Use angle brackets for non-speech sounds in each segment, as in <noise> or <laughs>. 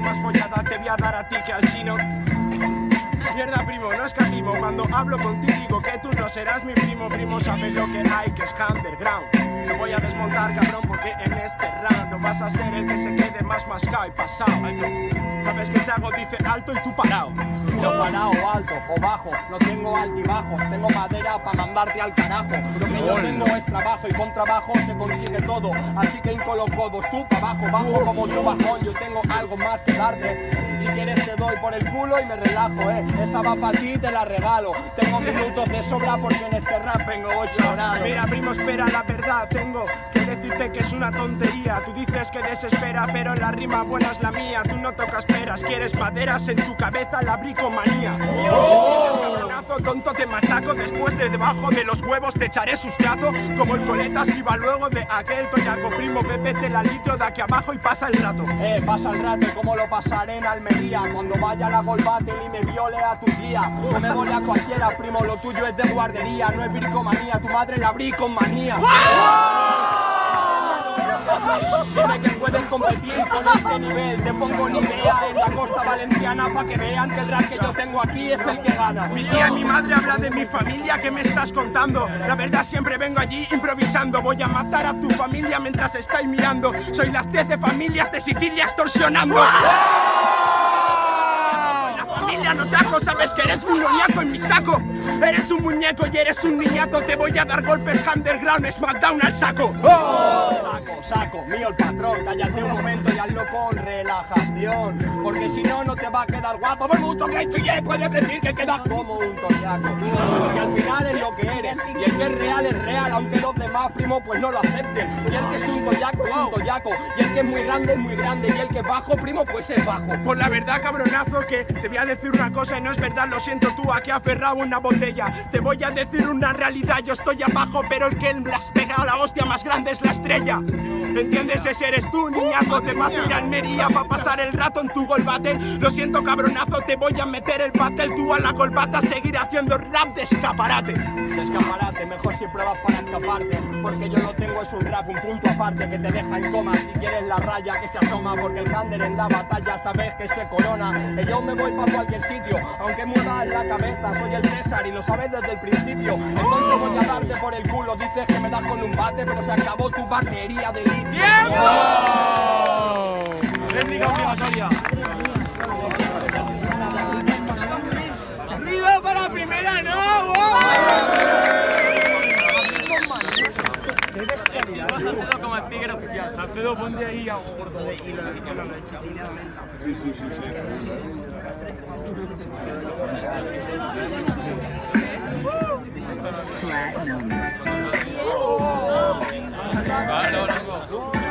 más follada te voy a dar a ti que al sino. Mierda, primo, no escatimo. Cuando hablo contigo digo que tú no serás mi primo. Primo, sabes lo que hay, que es underground. Me voy a desmontar, cabrón, porque en este round no vas a ser el que se quede más mascado y pasado. Sabes que te hago, dice alto y tú parado. Yo parado, alto o bajo, no tengo altibajos, tengo madera para mandarte al carajo. Lo que yo tengo es trabajo y con trabajo se consigue todo. Así que hinco los codos, tú para abajo, bajo como tu bajón. Yo tengo algo más que darte. Si quieres te doy por el culo y me relajo, eh. Esa va para ti, te la regalo. Tengo minutos de sobra porque en este rap tengo ocho horas. Mira, primo, espera, la verdad tengo que decirte que es una tontería. Tú dices que desespera, pero la rima buena es la mía. Tú no tocas peras, quieres maderas en tu cabeza, la bricomanía. Oh. tonto te machaco. Después de debajo de los huevos te echaré sustrato. Como el coletas iba luego de aquel toyaco. Primo, bebete la litro de aquí abajo y pasa el rato. Eh, pasa el rato, como lo pasaré en Almería. Cuando vaya a la golbate y me viole a tu tía. No me vole a cualquiera, primo, lo tuyo es de guardería. No es bricomanía, tu madre la bricomanía. Dime que pueden competir con este nivel. Te pongo ni idea en la costa valenciana para que vean que el rap que yo tengo aquí es el que gana. Mi tía y mi madre habla de mi familia, ¿qué me estás contando? La verdad siempre vengo allí improvisando. Voy a matar a tu familia mientras estáis mirando. Soy las 13 familias de Sicilia extorsionando no trajo, sabes que eres un en mi saco. Eres un muñeco y eres un niñato, te voy a dar golpes underground, smackdown al saco. ¡Oh! Saco, saco, mío el patrón, cállate un momento y hazlo con relajación. Porque si no, no te va a quedar guapo. Por mucho que chille, puedes decir que quedas como un toyaco. Porque al final es lo que eres. Y el que es real es real, aunque los demás, primo, pues no lo acepten. Y el que es un toyaco es un toyaco. Y el que es muy grande es muy grande. Y el que es bajo, primo, pues es bajo. Por la verdad, cabronazo, que te voy a decir una cosa y no es verdad, lo siento tú, aquí aferrado una botella. Te voy a decir una realidad, yo estoy abajo, pero el que las pega la hostia más grande es la estrella. ¿Entiendes? Ese eres tú, niñazo. Te vas a ir a Almería para pasar el rato en tu golbate. Lo siento, cabronazo, te voy a meter el battle. Tú a la golbata seguir haciendo rap de escaparate. De escaparate, mejor si pruebas para escaparte. Porque yo lo tengo, es un rap, un punto aparte que te deja en coma. Si quieres la raya que se asoma, porque el Thunder en la batalla sabes que se corona. Y yo me voy para cualquier sitio, aunque mueva la cabeza. Soy el César y lo sabes desde el principio. Entonces voy a darte por el culo. Dices que me das con un bate, pero se acabó tu batería de ¡Tiempo! Réplica obligatoria. ¡Ruido para la primera, no! Alfredo, ponte ahí gordo. Lo de Sí, sí, sí, sí. Ya,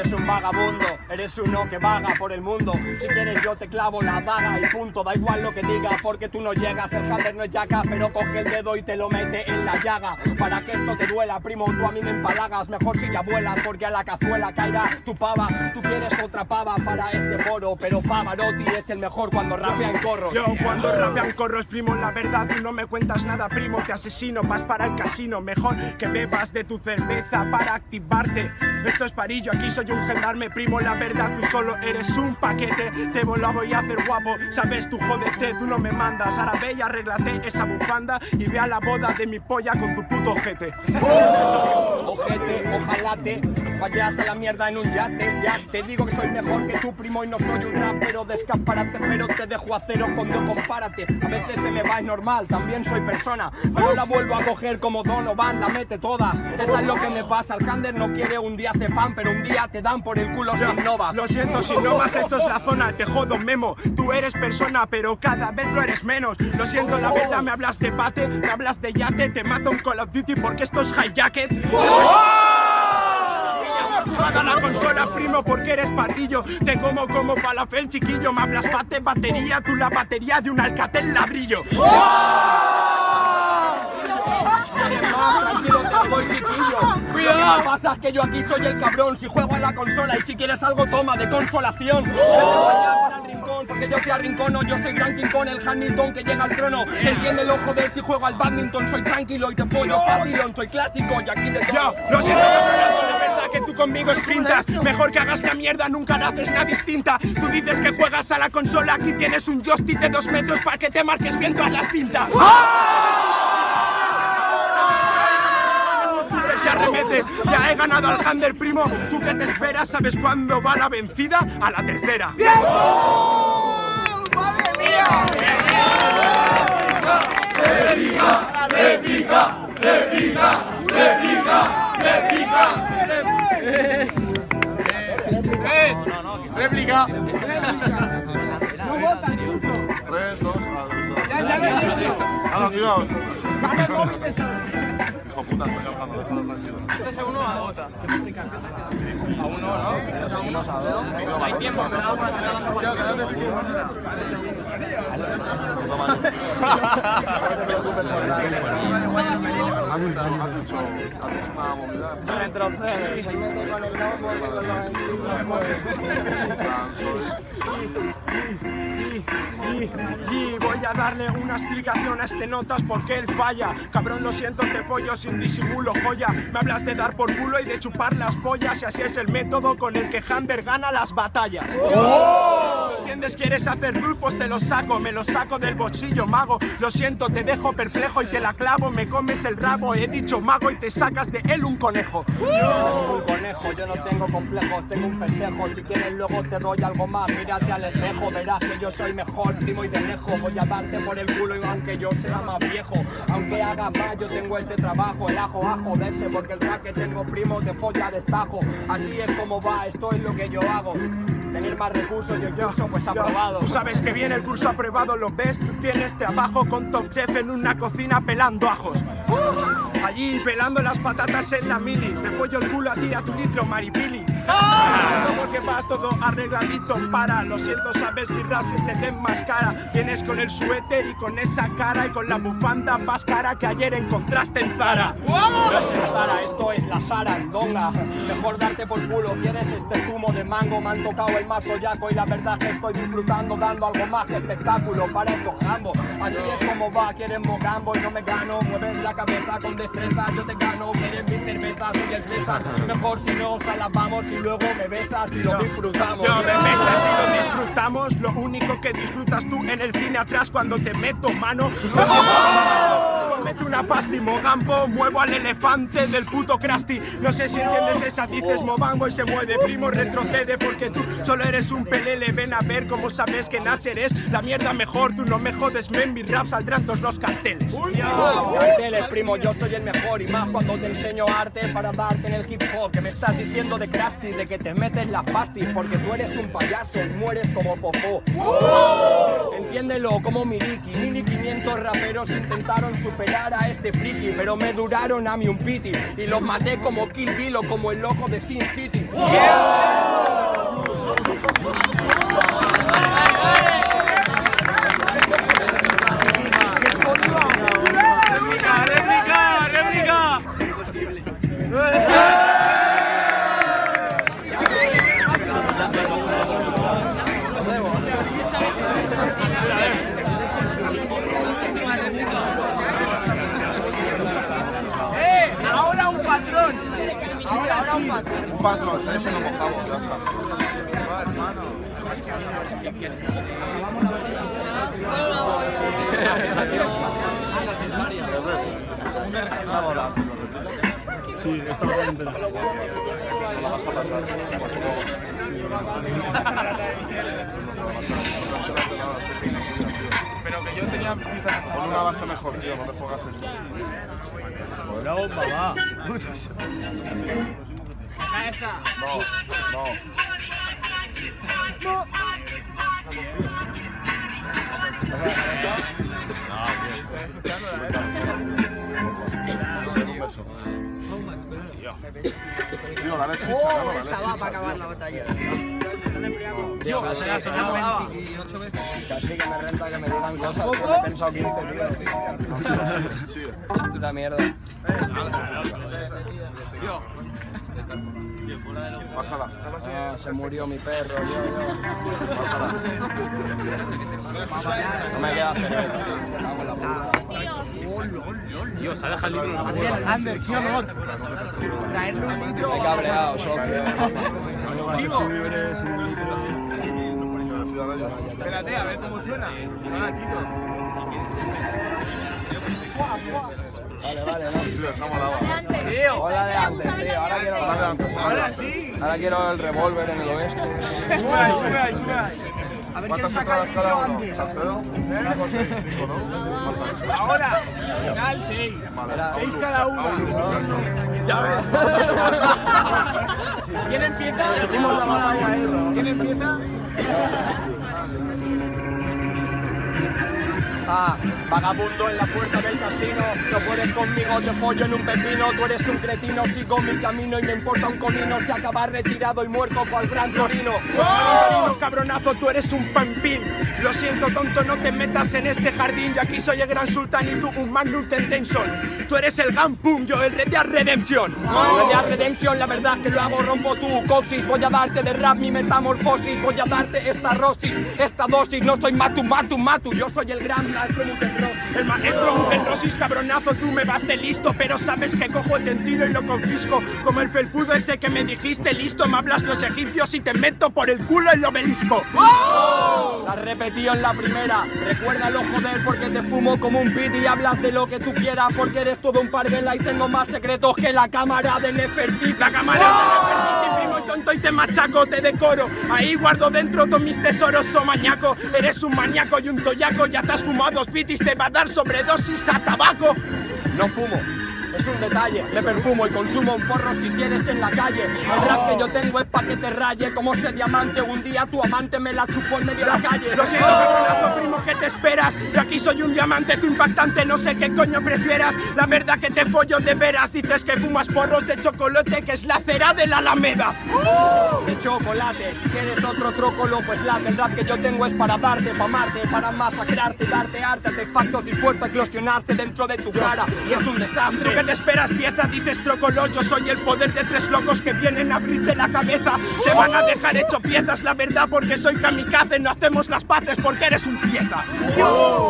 eres un vagabundo, eres uno que vaga por el mundo. Si quieres yo te clavo la vaga y punto, da igual lo que diga porque tú no llegas. El Hunter no es yaca, pero coge el dedo y te lo mete en la llaga. Para que esto te duela, primo, tú a mí me empalagas. Mejor si ya vuelas porque a la cazuela caerá tu pava. Tú quieres otra pava para este foro, pero Pavarotti es el mejor cuando rapea en corros. Yo cuando rapea en corros, primo, la verdad tú no me cuentas nada, primo. Te asesino, vas para el casino. Mejor que bebas de tu cerveza para activarte. Esto es parillo, aquí soy un gendarme, primo. La verdad, tú solo eres un paquete. Te la voy a hacer guapo, sabes, tú jódete, tú no me mandas. Ahora ve y arréglate esa bufanda y ve a la boda de mi polla con tu puto ojete. Ojete, ojalá te vayas a la mierda en un yate. Ya te digo que soy mejor que tu primo y no soy un rapero de escaparate, pero te dejo a cero cuando compárate. A veces se me va, es normal, también soy persona, pero la vuelvo a coger como Donovan, la mete todas. Eso es lo que me pasa, el Kander no quiere un día hace pan, pero un día te dan por el culo sin novas. Lo siento, sin novas, esto es la zona, te jodo, memo. Tú eres persona, pero cada vez lo eres menos. Lo siento, la verdad, me hablas de bate, me hablas de yate, te mato un Call of Duty porque esto es hijacket. Jugada la consola, primo, porque eres pardillo. Te como como falafel, chiquillo. Me hablas bate, batería, tú la batería de un alcatel ladrillo. Tranquilo, voy chiquillo. Cuidado. Lo que pasa es que yo aquí soy el cabrón. Si juego en la consola y si quieres algo, toma de consolación. Vete para allá, para el rincón, porque yo. Yo soy Gran King Kong, el Hamilton que llega al trono. Entiéndelo, joder, si juego al badminton, soy tranquilo y te pollo fácil. Soy clásico y aquí de Yo, lo siento, tú conmigo sprintas. Mejor que hagas la mierda, nunca haces nada distinta. Tú dices que juegas a la consola, aquí tienes un joystick de dos metros para que te marques bien todas las cintas. Tú que te arremete, ya he ganado al Hander, primo. Tú que te esperas, ¿sabes cuándo va la vencida? A la tercera. Réplica. 3, 2, Ya, ya lo he dicho. Ah, no. Dame el móvil de Saúl. Hijo puta, estoy hablando, déjalo tranquilo. ¿Este es a uno a dos? A uno, ¿no? A uno, a dos. Hay tiempo, la partida. Que no te estoy Voy a darle una explicación a este notas porque él falla. Cabrón, lo siento, te follo sin disimulo, joya. Me hablas de dar por culo y de chupar las pollas y así es el método con el que Hunter gana las batallas. ¿Entiendes? ¿Quieres hacer grupos? Te los saco, me los saco del bolsillo, mago. Lo siento, te dejo perplejo y te la clavo. Me comes el rabo, he dicho mago y te sacas de él un conejo. Un conejo, yo no tengo complejos, tengo un festejo. Si quieres, luego te doy algo más. Mírate al espejo, verás que yo soy mejor, primo y de lejos. Voy a darte por el culo y aunque yo sea más viejo, aunque haga más, yo tengo este trabajo. El ajo a joderse, porque el rap que tengo, primo, te folla destajo. Así es como va, esto es lo que yo hago. Tener más recursos y el curso, pues Yo, aprobado. Tú sabes que viene el curso aprobado, lo ves, tú tienes trabajo con Top Chef en una cocina pelando ajos. Allí pelando las patatas en la mini, te follo el culo a ti, a tu litro, maripili. Porque vas todo arregladito para, lo siento, sabes rap se te desmascara. Vienes con el suéter y con esa cara y con la bufanda más cara que ayer encontraste en Zara. No es el Zara, esto es la Sarandonga. Mejor darte por culo, quieres este zumo de mango. Me han tocado el mazo yaco y la verdad que estoy disfrutando, dando algo más que espectáculo para estos jambos. Así es como va, quieres mogambo y no me gano. Mueves la cabeza con destreza, yo te gano. Quieres mi cerveza, soy el César. Mejor si nos alabamos y luego me besas y lo disfrutamos. Yo me besas y lo disfrutamos. Lo único que disfrutas tú en el cine atrás cuando te meto mano. Meto mogambo, muevo al elefante del puto Krusty. No sé si entiendes esa, dices mobango y se mueve, primo, retrocede porque tú solo eres un pelele. Ven a ver cómo sabes que Nasser es la mierda mejor. Tú no me jodes, men, mi rap saldrán todos los carteles. Carteles, primo, yo soy el mejor y más cuando te enseño arte para darte en el hip hop. Que me estás diciendo de Krusty, de que te metes las pastis porque tú eres un payaso y mueres como popó. Como Miliki, 1500 raperos intentaron superar a este friki, pero me duraron a mí un piti. Y los maté como Kill Bill como el loco de Sin City. ¡Réplica, patrón. Y lo mojamos, ya está. Sí, está bien. Pero que yo tenía a Pon chaval. una base mejor, tío, no te pongas eso. Bravo, <laughs> papá. No, no. Beso. Tío, dale chicha, Oh, ¿no? Esta va para acabar tío. la batalla. Tío, casi, que me renta que me digan cosas. que He pensado 15, tío. Es una mierda. Pásala. Ah, se murió mi perro, yo, yo. No me queda cerveza. Tío, se ha dejado el libro en la Ander, tío, no. Traerle un litro. Me he cabreado, socio. Espérate, a ver cómo suena. Si quito. Vale, vale, no. Sí. Tío. Hola de antes, tío. Ahora quiero, Ahora de antes. Ahora sí. ahora quiero el revólver en el oeste. Sube sube sube. A ver ¿Cuántas quién saca el entradas cada uno? ¿Salcedo? Cinco, seis. Ahora, final 6. Mira, 6 cada uno. Ya ves. ¿Quién empieza? Seguimos la batalla, eh. ¿Quién empieza? Ah, vagabundo en la puerta del casino. No puedes conmigo, te follo en un pepino. Tú eres un cretino, sigo mi camino y me importa un comino si acabas retirado y muerto cual gran torino. Torino, cabronazo, tú eres un pampín. Lo siento, tonto, no te metas en este jardín. Yo aquí soy el gran sultán y tú un magnum tentenson. Tú eres el Gampum, yo el Red Dead Redemption. Red Dead Redemption, la verdad que lo hago, rompo tu coxis. Voy a darte de rap mi metamorfosis. Voy a darte esta rosis, esta dosis. No soy matu, matu, matu. Yo soy el gran maestro. El maestro Mugenrosis, cabronazo, tú me vas de listo, pero sabes que cojo el tentino y lo confisco. Como el felpudo ese que me dijiste, listo, me hablas los egipcios y te meto por el culo el obelisco. La repetí en la primera. Recuérdalo, joder, porque te fumo como un pit y hablas de lo que tú quieras. Porque eres todo un parguela y tengo más secretos que la cámara de Nefertiti. La cámara de Nefertiti, primo tonto y te machaco, te decoro. Ahí guardo dentro todos mis tesoros, so mañaco. Eres un maníaco y un toyaco, ya te has fumado dos pitis, te va a dar sobredosis a tabaco. No fumo. Es un detalle, me perfumo y consumo un porro si quieres en la calle. El rap que yo tengo es pa' que te raye como ese diamante. Un día tu amante me la chupó en medio de la calle. Lo siento, cabronazo, primo, ¿qué te esperas? Yo aquí soy un diamante, tú impactante, no sé qué coño prefieras. La verdad que te follo de veras, dices que fumas porros de chocolate, que es la cera de la Alameda. de chocolate. Si quieres otro trócolo, pues late. El rap que yo tengo es para darte, para amarte, para masacrarte, darte arte, artefactos dispuestos a eclosionarse dentro de tu cara. Y es un ¿Tú desastre. Qué te esperas, pieza? Dices trócolo, yo soy el poder de tres locos que vienen a abrirte la cabeza. Te van a dejar hecho piezas, la verdad, porque soy kamikaze. No hacemos las paces porque eres un pieza.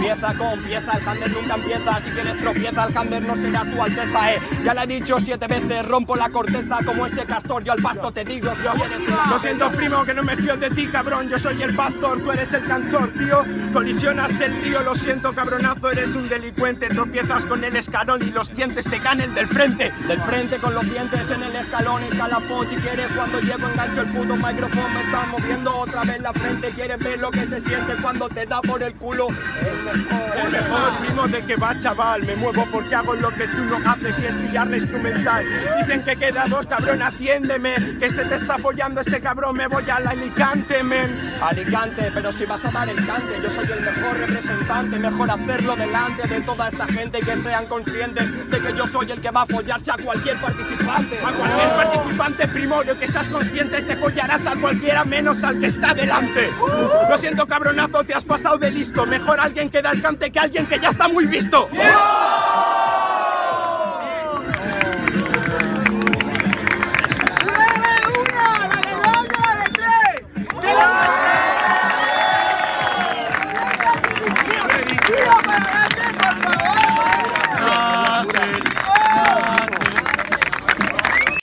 Pieza con pieza, el Hander nunca empieza. Si quieres tropieza, el Hander no será tu alteza, eh. Ya le he dicho siete veces, rompo la corteza como ese castor. Yo al pasto te digo, eres Lo siento, primo, que no me fío de ti, cabrón. Yo soy el pastor, tú eres el cantor, tío. Colisionas el río, lo siento, cabronazo, eres un delincuente. Tropiezas con el escalón y los dientes te caen del frente. Del frente con los dientes en el escalón y calafón Si quieres cuando llego engancho el puto micrófono Me está moviendo otra vez la frente Quieres ver lo que se siente cuando te da por el culo El mejor primo de que va, chaval. Me muevo porque hago lo que tú no haces y es pillar la instrumental. Dicen que queda dos, cabrón, atiéndeme. Que este te está apoyando, este cabrón, me voy al Alicante, men. Alicante, pero si vas a dar el cante Yo soy el mejor representante Mejor hacerlo delante de toda esta gente Y que sean conscientes de que yo soy el que va a follarse a cualquier participante A cualquier participante, primorio, que seas consciente, te follarás a cualquiera menos al que está delante. Lo siento, cabronazo, te has pasado de listo. Mejor alguien que da el cante que alguien que ya está muy visto.